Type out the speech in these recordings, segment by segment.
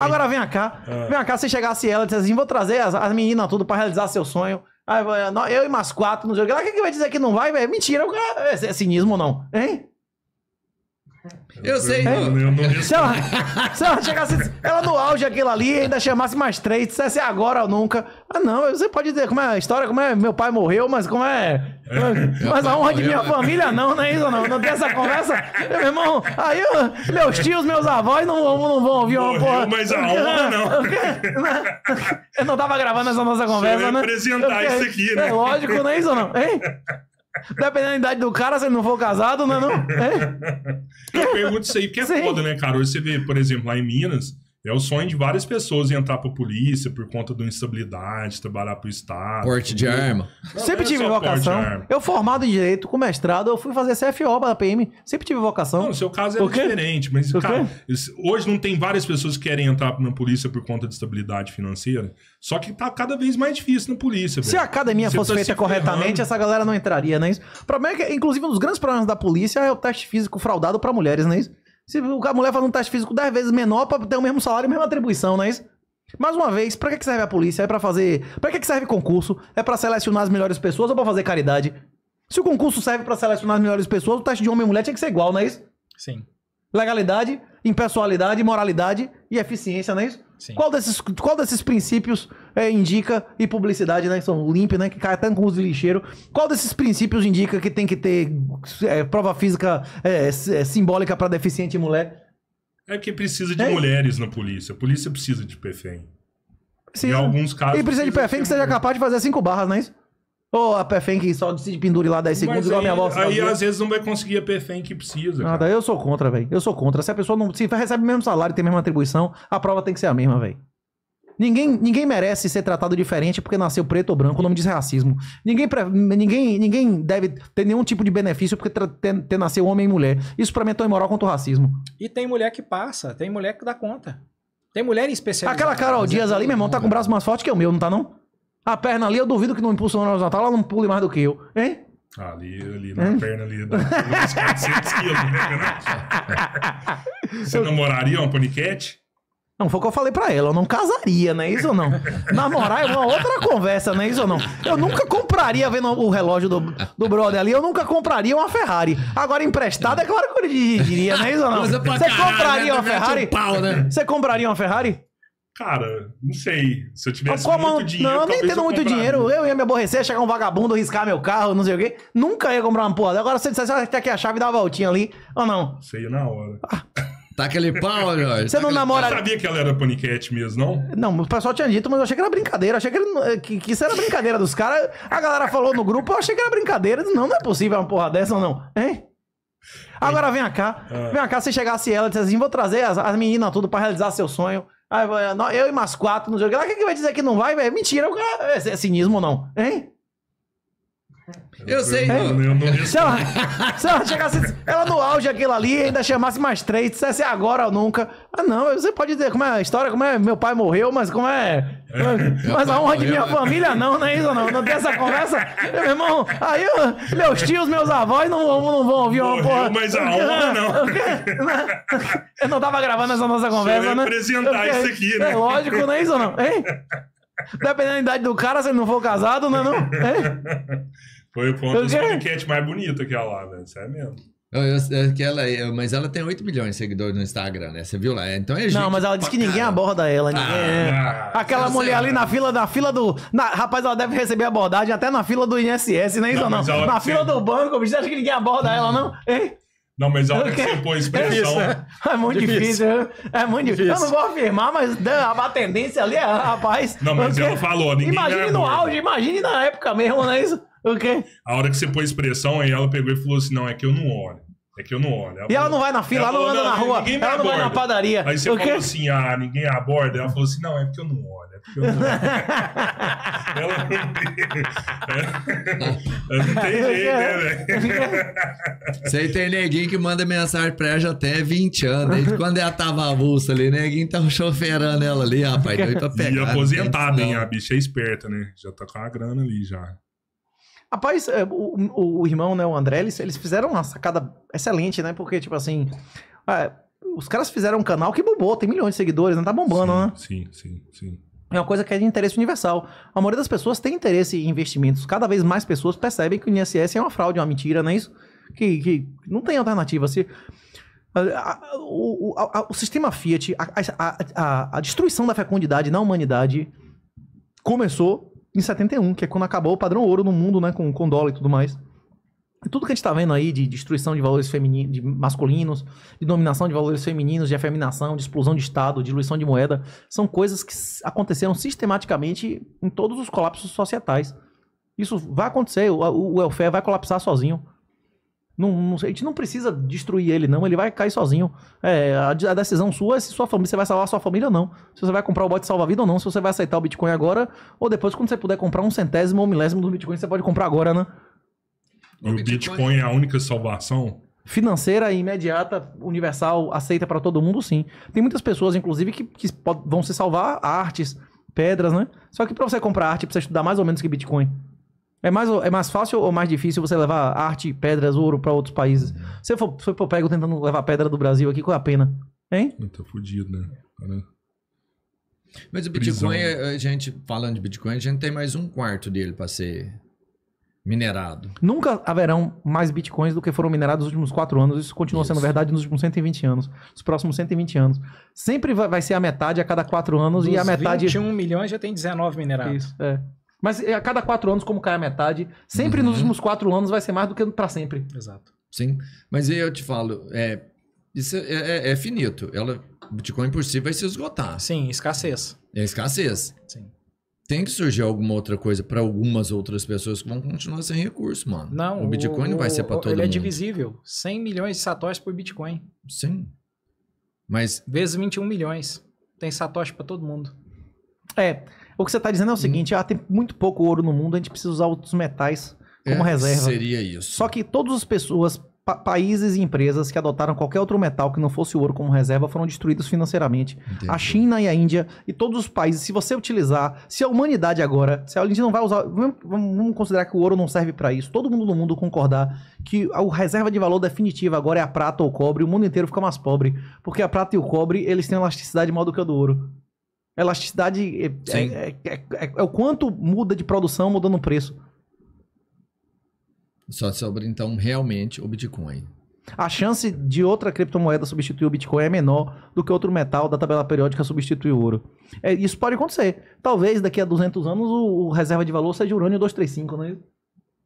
Agora vem cá, Ah. vem cá, se chegasse ela e dissesse assim, vou trazer as, as meninas tudo pra realizar seu sonho. Aí, eu e mais quatro, não sei o que vai dizer que não vai, velho? Mentira, o cara- é, é cinismo não? Hein? Eu sei, Eu, não. eu não Se ela, se ela chegasse, ela no auge aquilo ali, ainda chamasse mais três, dissesse agora ou nunca. Ah, não, você pode dizer como é a história, como é meu pai morreu, mas como é. Mas a honra de minha família não, não é isso, não. Não tem essa conversa. Meu irmão, aí eu- meus tios, meus avós não, vão- não vão ouvir uma porra. mas a honra não. Eu não tava gravando essa nossa conversa, né? apresentar isso aqui, né? É lógico, não é isso, não? Hein? Dependendo da idade do cara, se ele não for casado, não é não? Hein? Eu pergunto isso aí porque é Sim. foda, né, cara? Hoje você vê, por exemplo, lá em Minas, é o sonho de várias pessoas entrar pra polícia por conta da instabilidade, trabalhar pro Estado. Porte de arma. Não, Sempre é tive vocação. Eu formado em Direito, com mestrado, eu fui fazer CFO da PM. Sempre tive vocação. Não, o seu caso é diferente, mas, O cara, hoje não tem várias pessoas que querem entrar na polícia por conta de estabilidade financeira. Só que tá cada vez mais difícil na polícia, Se velho. a academia Você fosse tá feita corretamente, ferrando. essa galera não entraria, não é isso? O problema é que, inclusive, um dos grandes problemas da polícia é o teste físico fraudado pra mulheres, não é isso? Se a mulher faz um teste físico 10 vezes menor pra ter o mesmo salário e a mesma atribuição, não é isso? Mais uma vez, pra que serve a polícia? É pra fazer. Pra que que serve concurso? É pra selecionar as melhores pessoas ou pra fazer caridade? Se o concurso serve pra selecionar as melhores pessoas, o teste de homem e mulher tinha que ser igual, não é isso? Sim. Legalidade, impessoalidade, moralidade e eficiência, não é isso? Sim. Qual desses, qual desses princípios é, indica, e publicidade, né? Que são limp, né? Que cai até com os de lixeiro. Qual desses princípios indica que tem que ter é, prova física é, é, simbólica pra deficiente e mulher? É que precisa de É. mulheres na polícia. A polícia precisa de PFM. Precisa. Em alguns casos. E precisa de perfém que seja mulher. capaz de fazer cinco barras, não é isso? Ou a perfém que só se pendure lá 10 segundos, Mas igual a aí, minha avó aí às vezes não vai conseguir a PFM que precisa. cara. Nada, eu sou contra, velho. Eu sou contra. Se a pessoa não se recebe o mesmo salário e tem a mesma atribuição, a prova tem que ser a mesma, velho. Ninguém, ninguém merece ser tratado diferente porque nasceu preto ou branco. O nome diz racismo. Ninguém, pre- ninguém, ninguém deve ter nenhum tipo de benefício porque tra- ter, ter nasceu homem e mulher. Isso pra mim é tão imoral quanto o racismo. E tem mulher que passa, tem mulher que dá conta. Tem mulher em especial. Aquela Carol Dias ali, meu irmão, tá com o braço mais forte que o meu, não tá não? A perna ali, eu duvido que não impulsionou horizontal, ela não pule mais do que eu. Hein? Ali, ali na perna ali, dá uns 400 quilos. Né? Você namoraria uma paniquete? Não, foi o que eu falei pra ela. Eu não casaria, não é isso ou não? Namorar é uma outra conversa, não é isso ou não? Eu nunca compraria, vendo o relógio do, do brother ali, eu nunca compraria uma Ferrari. Agora, emprestada, é claro que eu diria, não é isso ou não? Coisa pra Você compraria né? uma um Ferrari? pau, né? Você compraria uma Ferrari? Cara, não sei. Se eu tivesse Como- muito dinheiro. não, nem tendo eu muito dinheiro. Eu ia me aborrecer, chegar um vagabundo, riscar meu carro, não sei o quê. Nunca ia comprar uma porra. Agora, se você dissesse, ah, tem aqui a chave e dá uma voltinha ali, ou não? Sei na hora. Tá aquele pau, Jorge. Você Tá não namora- Eu sabia que ela era paniquete mesmo, não? Não, o pessoal tinha dito, mas eu achei que era brincadeira. Eu achei que, ele- que, que isso era brincadeira dos caras. A galera falou no grupo, eu achei que era brincadeira. Não, não é possível uma porra dessa ou não. Hein? Agora vem cá, Ah. vem cá, se chegasse ela e dissesse assim, vou trazer as, as meninas tudo pra realizar seu sonho. Nó- eu e mais quatro, não sei o que que vai dizer que não vai, velho? Mentira, é, é cinismo ou não? Hein? Eu sei, Eu, não. eu não Se ela, se ela chegasse, ela no auge aquilo ali, ainda chamasse mais três, dissesse agora ou nunca. Ah, não, você pode dizer como é a história, como é meu pai morreu, mas como é. Mas a honra de minha família não, não é isso, não. Não tem essa conversa. Meu irmão, aí eu- meus tios, meus avós não, vão- não vão ouvir uma Morreu, porra. mas a honra não. Eu não tava gravando essa nossa conversa, né? apresentar Eu- isso aqui, né? É lógico, não é isso, não? Hein? Dependendo da idade do cara, se ele não for casado, não é não? Hein? Foi o ponto quê? paniquete mais bonita que ela lá, velho. Isso é mesmo. Eu- eu- é que ela, eu- mas ela tem 8 milhões de seguidores no Instagram, né? Você viu lá? Então é gente Não, mas ela disse que ninguém aborda ela. Ninguém, é. Ah, Aquela mulher ali né? na fila, na fila do. na- rapaz, ela deve receber abordagem até na fila do INSS, não é isso Não, ou não? hora Na que fila do banco, bicho, você acha que ninguém aborda ela, não? Hein? Não, mas a hora que você pôs pressão. É muito difícil. Difícil. É muito difícil. Eu não vou afirmar, mas dá- a tendência ali é, rapaz. Não, mas ela falou, ninguém Imagine no auge, imagine na época mesmo, não é isso? O quê? A hora que você pôs pressão, aí ela pegou e falou assim: não, é que eu não olho. É que eu não olho. E ela falou- não vai na fila, ela não falou, anda na rua, ela não vai na padaria. Aí você o quê? falou assim: ah, ninguém aborda. Ela falou assim: não, é porque eu não olho. É porque eu não olho. ela... ela não tem jeito, né, velho? Aí tem neguinho que manda mensagem pra ela já tem 20 anos. Desde quando ela tava avulsa ali, neguinho tava choferando ela ali, rapaz. Doido pra pegar. E não aposentada, hein? não. A bicha é esperta, né? Já tá com a grana ali já. Rapaz, é, o, o- o irmão, né, o André, eles, eles fizeram uma sacada excelente, né? Porque, tipo assim, é, os caras fizeram um canal que bombou, tem milhões de seguidores, não tá bombando, né? sim, sim, sim, sim. É uma coisa que é de interesse universal. A maioria das pessoas tem interesse em investimentos. Cada vez mais pessoas percebem que o INSS é uma fraude, é uma mentira, não é isso? Que, que não tem alternativa. Se, a- o, a- o sistema Fiat, a- a destruição da fecundidade na humanidade começou em 71, que é quando acabou o padrão ouro no mundo, né? Com, com dólar e tudo mais. E tudo que a gente tá vendo aí de destruição de valores femininos, de masculinos, de dominação de valores femininos, de afeminação, de explosão de Estado, diluição de moeda, são coisas que aconteceram sistematicamente em todos os colapsos societais. Isso vai acontecer, o, o welfare vai colapsar sozinho. Não, não- a gente não precisa destruir ele, não. Ele vai cair sozinho. É, a, a decisão sua é se sua família, você vai salvar a sua família ou não. Se você vai comprar o bote salva-vida ou não. Se você vai aceitar o Bitcoin agora, ou depois, quando você puder comprar um centésimo ou milésimo do Bitcoin, você pode comprar agora, né? O Bitcoin- é a única salvação? financeira e imediata, universal, aceita pra todo mundo, sim. Tem muitas pessoas, inclusive, que, que pod- vão se salvar artes, pedras, né? Só que pra você comprar arte, precisa estudar mais ou menos que Bitcoin. É mais, é mais fácil ou mais difícil você levar arte, pedras, ouro pra outros países? Se eu for, se eu for pego tentando levar pedra do Brasil aqui, qual é a pena? Hein? Tá fudido, né? Cara, Mas o Prisão. Bitcoin, a a gente, falando de Bitcoin, a gente tem mais um quarto dele pra ser minerado. Nunca haverão mais bitcoins do que foram minerados nos últimos quatro anos. Isso continua sendo Isso. verdade nos últimos 120 anos. Nos próximos 120 anos. Sempre vai, ser a metade a cada quatro anos e a Dos metade. 21 milhões já tem 19 minerados. Isso, é. Mas é, a cada quatro anos, como cai a metade, sempre Uhum. nos últimos quatro anos vai ser mais do que pra sempre. Exato. Sim. Mas aí eu te falo, é, isso é, é- é finito. Ela, o Bitcoin por si vai se esgotar. Sim, escassez. É escassez. Sim. Tem que surgir alguma outra coisa pra algumas outras pessoas que vão continuar sem recurso, mano. Não, o Bitcoin não vai ser pra o- todo Ele é mundo. divisível. 100 milhões de satoshis por Bitcoin. Sim. Mas Vezes 21 milhões. Tem satoshi pra todo mundo. É. O que você tá dizendo é o seguinte: ah, tem muito pouco ouro no mundo, a gente precisa usar outros metais como é, reserva. Seria isso. Só que todas as pessoas, pa- países e empresas que adotaram qualquer outro metal que não fosse o ouro como reserva foram destruídos financeiramente. Entendi. A China e a Índia e todos os países, se você utilizar, se a humanidade agora, se a gente não vai usar, vamos, vamos considerar que o ouro não serve pra isso, todo mundo no mundo concordar que a reserva de valor definitiva agora é a prata ou o cobre, o mundo inteiro fica mais pobre, porque a prata e o cobre, eles têm elasticidade maior do que a do ouro. Elasticidade é, é- é- é- é o quanto muda de produção mudando o preço. Só sobre, então, realmente o Bitcoin. A chance de outra criptomoeda substituir o Bitcoin é menor do que outro metal da tabela periódica substituir o ouro. É, isso pode acontecer. Talvez daqui a 200 anos o, o reserva de valor seja urânio 235, né?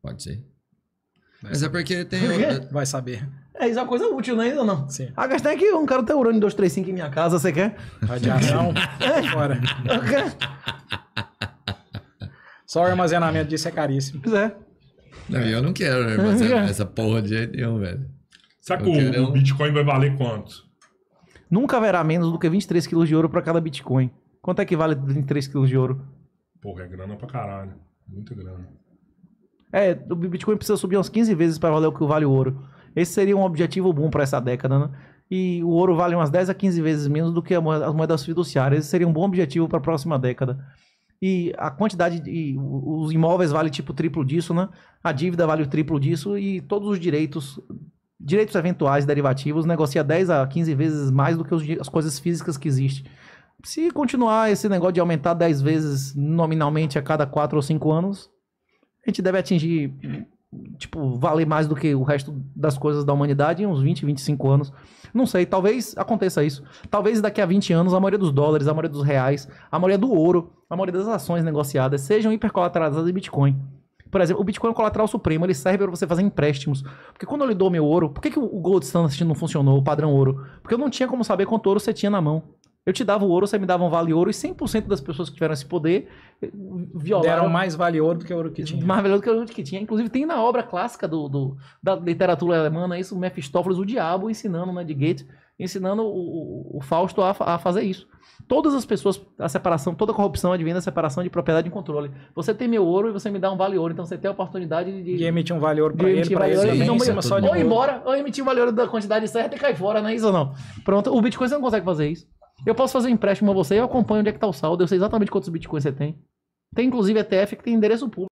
Pode ser. Mas é porque tem. Por quê? Vai saber. É, isso é uma coisa útil, né? Ou não? Sim. A questão é que não quero ter urânio 235 em minha casa, você quer? Radiação. É. fora. Só o armazenamento disso é caríssimo. Pois é. Não, eu não quero armazenar essa porra de jeito nenhum, velho. Será que o, quero o um- Bitcoin vai valer quanto? Nunca haverá menos do que 23 quilos de ouro para cada Bitcoin. Quanto é que vale 23 quilos de ouro? Porra, é grana pra caralho. Muita grana. É, o Bitcoin precisa subir uns 15 vezes para valer o que vale o ouro. Esse seria um objetivo bom para essa década, né? E o ouro vale umas 10 a 15 vezes menos do que as moedas fiduciárias. Esse seria um bom objetivo para a próxima década. E a quantidade de. Os imóveis valem tipo triplo disso, né? A dívida vale o triplo disso e todos os direitos. Direitos eventuais derivativos negocia 10 a 15 vezes mais do que as coisas físicas que existem. Se continuar esse negócio de aumentar 10 vezes nominalmente a cada 4 ou 5 anos, a gente deve atingir, tipo, valer mais do que o resto das coisas da humanidade em uns 20, 25 anos. Não sei, talvez aconteça isso. Talvez daqui a 20 anos a maioria dos dólares, a maioria dos reais, a maioria do ouro, a maioria das ações negociadas sejam hipercolateralizadas em Bitcoin. Por exemplo, o Bitcoin é o colateral supremo, ele serve para você fazer empréstimos. Porque quando eu lhe dou meu ouro, por que, que o Gold Standard não funcionou, o padrão ouro? Porque eu não tinha como saber quanto ouro você tinha na mão. Eu te dava o ouro, você me dava um vale ouro, e 100% das pessoas que tiveram esse poder eh, violaram Deram mais vale ouro do que ouro que tinha. mais valioso que o que tinha. Inclusive, tem na obra clássica do, do- da literatura alemã isso, o Mephistófeles, o diabo, ensinando, né, de Goethe, ensinando o, o- o Fausto a, a fazer isso. Todas as pessoas, a separação, toda corrupção advém da separação de propriedade e controle. Você tem meu ouro e você me dá um vale ouro, então você tem a oportunidade de. E emitir um vale ouro pra de ele, vale ele ouro, isso é cima só de ou ouro. embora, ou emitir o vale ouro da quantidade certa e cair fora, não é isso ou não? Pronto, o Bitcoin você não consegue fazer isso. Eu posso fazer um empréstimo a você eu acompanho onde é que tá o saldo, eu sei exatamente quantos Bitcoins você tem. Tem inclusive ETF que tem endereço público.